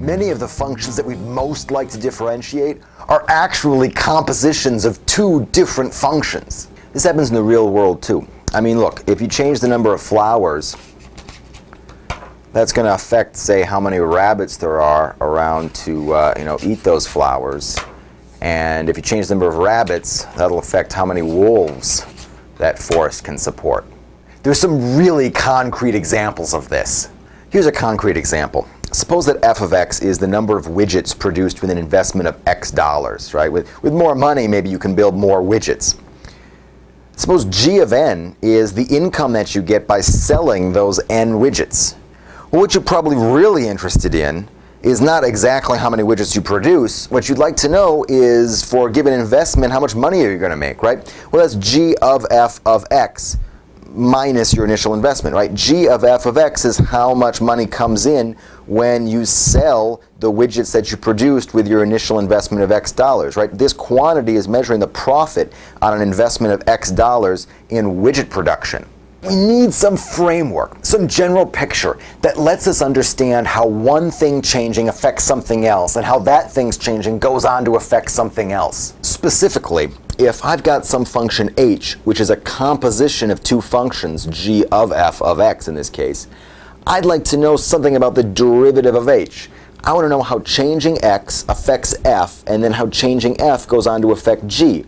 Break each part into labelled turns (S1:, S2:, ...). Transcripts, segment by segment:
S1: many of the functions that we'd most like to differentiate are actually compositions of two different functions. This happens in the real world too. I mean, look, if you change the number of flowers, that's going to affect, say, how many rabbits there are around to, uh, you know, eat those flowers. And if you change the number of rabbits, that'll affect how many wolves that forest can support. There's some really concrete examples of this. Here's a concrete example. Suppose that f of x is the number of widgets produced with an investment of x dollars, right? With, with more money, maybe you can build more widgets. Suppose g of n is the income that you get by selling those n widgets. Well, what you're probably really interested in is not exactly how many widgets you produce. What you'd like to know is for a given investment, how much money are you going to make, right? Well, that's g of f of x minus your initial investment, right? G of f of x is how much money comes in when you sell the widgets that you produced with your initial investment of x dollars, right? This quantity is measuring the profit on an investment of x dollars in widget production. We need some framework, some general picture that lets us understand how one thing changing affects something else and how that thing's changing goes on to affect something else. Specifically, if I've got some function h, which is a composition of two functions, g of f of x in this case, I'd like to know something about the derivative of h. I want to know how changing x affects f and then how changing f goes on to affect g.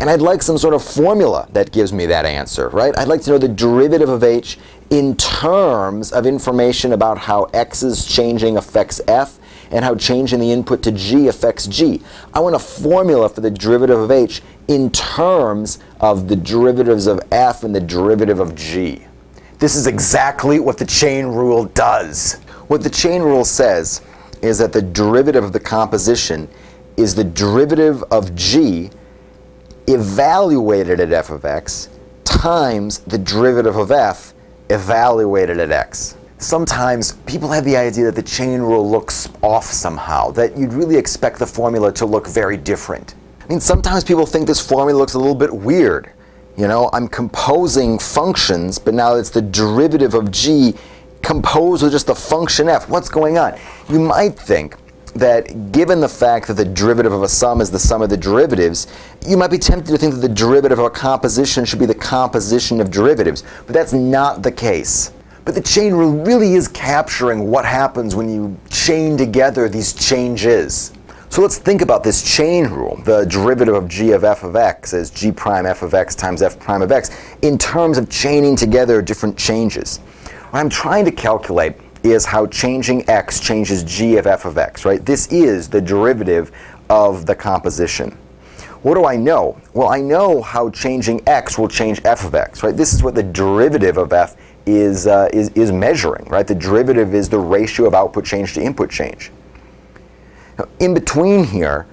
S1: And I'd like some sort of formula that gives me that answer, right? I'd like to know the derivative of h in terms of information about how x's changing affects f and how changing the input to g affects g. I want a formula for the derivative of h in terms of the derivatives of f and the derivative of g. This is exactly what the chain rule does. What the chain rule says is that the derivative of the composition is the derivative of g evaluated at f of x times the derivative of f evaluated at x. Sometimes people have the idea that the chain rule looks off somehow, that you'd really expect the formula to look very different. I mean, sometimes people think this formula looks a little bit weird. You know, I'm composing functions, but now it's the derivative of g composed with just the function f. What's going on? You might think that given the fact that the derivative of a sum is the sum of the derivatives, you might be tempted to think that the derivative of a composition should be the composition of derivatives, but that's not the case. But the chain rule really is capturing what happens when you chain together these changes. So let's think about this chain rule, the derivative of g of f of x as g prime f of x times f prime of x, in terms of chaining together different changes. What I'm trying to calculate is how changing x changes g of f of x, right? This is the derivative of the composition. What do I know? Well, I know how changing x will change f of x, right? This is what the derivative of f is, uh, is, is measuring, right? The derivative is the ratio of output change to input change. In between here,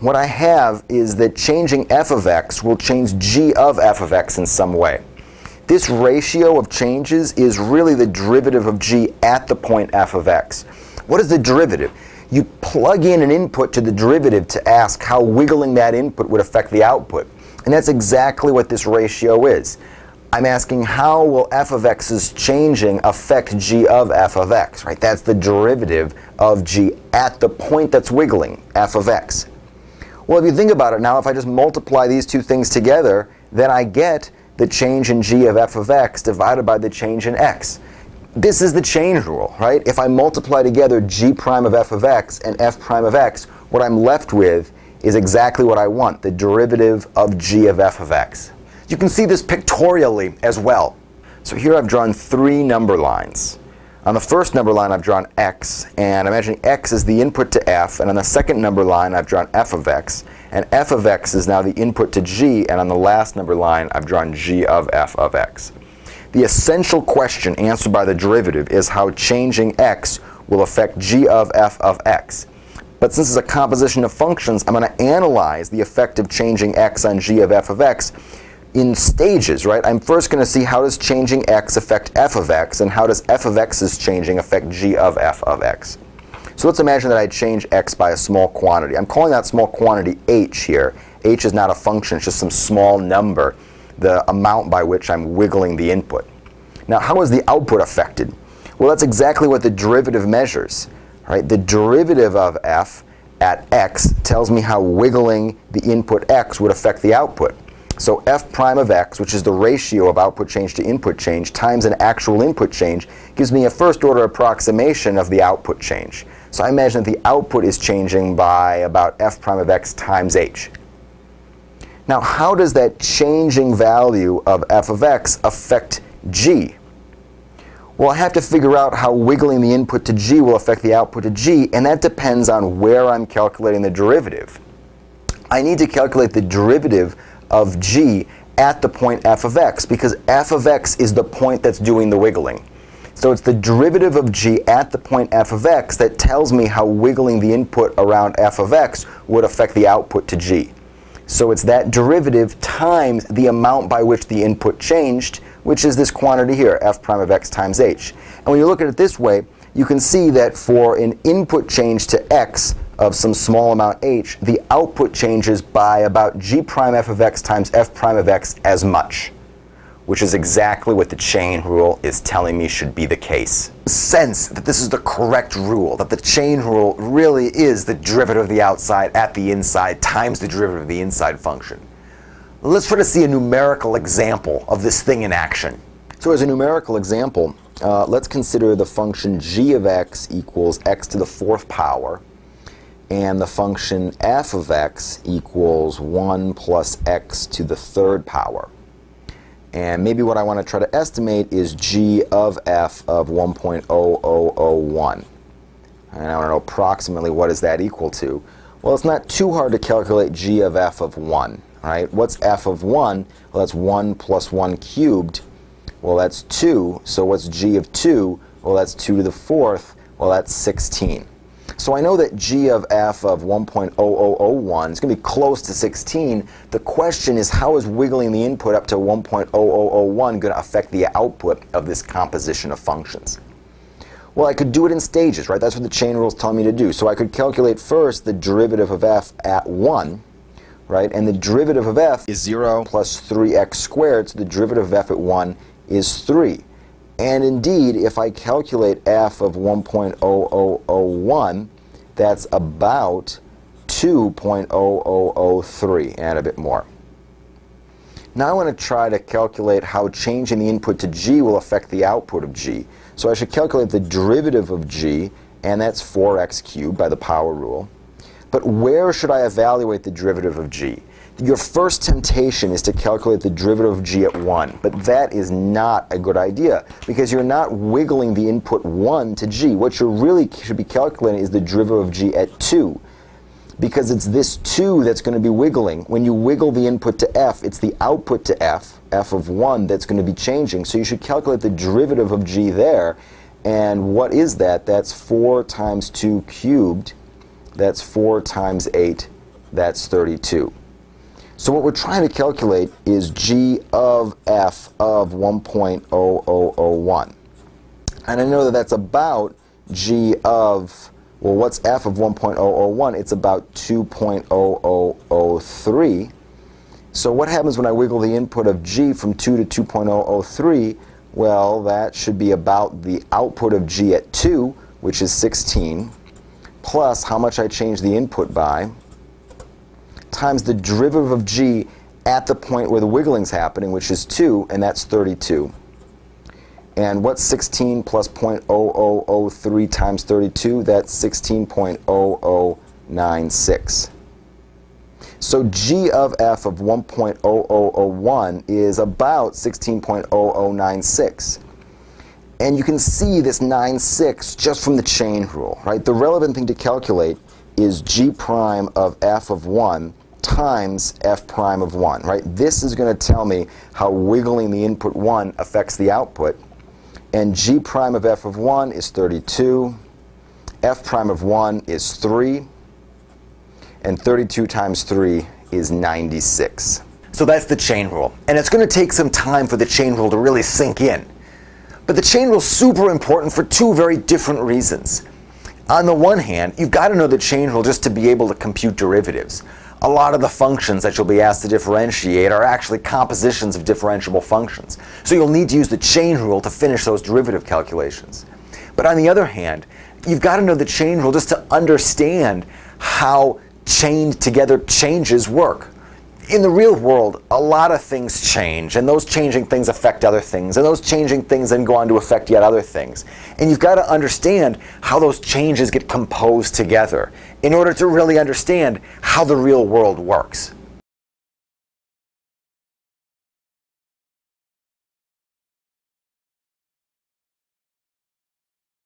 S1: what I have is that changing f of x will change g of f of x in some way. This ratio of changes is really the derivative of g at the point f of x. What is the derivative? You plug in an input to the derivative to ask how wiggling that input would affect the output. And that's exactly what this ratio is. I'm asking how will f of x's changing affect g of f of x, right? That's the derivative of g at the point that's wiggling, f of x. Well, if you think about it now, if I just multiply these two things together, then I get the change in g of f of x divided by the change in x. This is the chain rule, right? If I multiply together g prime of f of x and f prime of x, what I'm left with is exactly what I want, the derivative of g of f of x. You can see this pictorially as well. So here I've drawn three number lines. On the first number line, I've drawn x, and I'm imagining x is the input to f, and on the second number line, I've drawn f of x, and f of x is now the input to g, and on the last number line, I've drawn g of f of x. The essential question answered by the derivative is how changing x will affect g of f of x. But since it's a composition of functions, I'm going to analyze the effect of changing x on g of f of x in stages, right? I'm first going to see how does changing x affect f of x, and how does f of x's changing affect g of f of x. So let's imagine that I change x by a small quantity. I'm calling that small quantity h here. h is not a function, it's just some small number, the amount by which I'm wiggling the input. Now, how is the output affected? Well, that's exactly what the derivative measures. Right? The derivative of f at x tells me how wiggling the input x would affect the output. So f prime of x, which is the ratio of output change to input change, times an actual input change, gives me a first order approximation of the output change. So I imagine that the output is changing by about f prime of x times h. Now how does that changing value of f of x affect g? Well, I have to figure out how wiggling the input to g will affect the output to g, and that depends on where I'm calculating the derivative. I need to calculate the derivative of g at the point f of x because f of x is the point that's doing the wiggling. So it's the derivative of g at the point f of x that tells me how wiggling the input around f of x would affect the output to g. So it's that derivative times the amount by which the input changed, which is this quantity here, f prime of x times h. And when you look at it this way, you can see that for an input change to x, of some small amount h, the output changes by about g prime f of x times f prime of x as much, which is exactly what the chain rule is telling me should be the case. Sense that this is the correct rule, that the chain rule really is the derivative of the outside at the inside times the derivative of the inside function. Let's try to see a numerical example of this thing in action. So as a numerical example, uh, let's consider the function g of x equals x to the fourth power and the function f of x equals 1 plus x to the third power. And maybe what I want to try to estimate is g of f of 1.0001. And I want to know approximately what is that equal to. Well, it's not too hard to calculate g of f of 1, right? What's f of 1? Well, that's 1 plus 1 cubed. Well, that's 2. So what's g of 2? Well, that's 2 to the fourth. Well, that's 16. So I know that g of f of 1.0001 is going to be close to 16. The question is how is wiggling the input up to 1.0001 going to affect the output of this composition of functions? Well, I could do it in stages, right? That's what the chain rule is telling me to do. So I could calculate first the derivative of f at 1, right? And the derivative of f is 0 plus 3x squared, so the derivative of f at 1 is 3. And indeed, if I calculate f of 1.0001, that's about 2.0003 and a bit more. Now I want to try to calculate how changing the input to g will affect the output of g. So I should calculate the derivative of g, and that's 4x cubed by the power rule. But where should I evaluate the derivative of g? Your first temptation is to calculate the derivative of g at 1, but that is not a good idea because you're not wiggling the input 1 to g. What you really should be calculating is the derivative of g at 2 because it's this 2 that's going to be wiggling. When you wiggle the input to f, it's the output to f, f of 1, that's going to be changing. So you should calculate the derivative of g there. And what is that? That's 4 times 2 cubed. That's 4 times 8. That's 32. So what we're trying to calculate is g of f of 1.0001. And I know that that's about g of, well, what's f of 1.001? It's about 2.0003. So what happens when I wiggle the input of g from 2 to 2.003? Well, that should be about the output of g at 2, which is 16, plus how much I change the input by, times the derivative of g at the point where the wiggling's happening, which is 2, and that's 32. And what's 16 plus 0.0003 times 32? That's 16.0096. So g of f of 1.0001 is about 16.0096. And you can see this 96 just from the chain rule, right? The relevant thing to calculate is g prime of f of 1 times f prime of 1, right? This is going to tell me how wiggling the input 1 affects the output. And g prime of f of 1 is 32. f prime of 1 is 3. And 32 times 3 is 96. So that's the chain rule. And it's going to take some time for the chain rule to really sink in. But the chain rule is super important for two very different reasons. On the one hand, you've got to know the chain rule just to be able to compute derivatives a lot of the functions that you'll be asked to differentiate are actually compositions of differentiable functions. So you'll need to use the chain rule to finish those derivative calculations. But on the other hand, you've got to know the chain rule just to understand how chained together changes work. In the real world, a lot of things change, and those changing things affect other things, and those changing things then go on to affect yet other things. And you've got to understand how those changes get composed together in order to really understand how the real world works.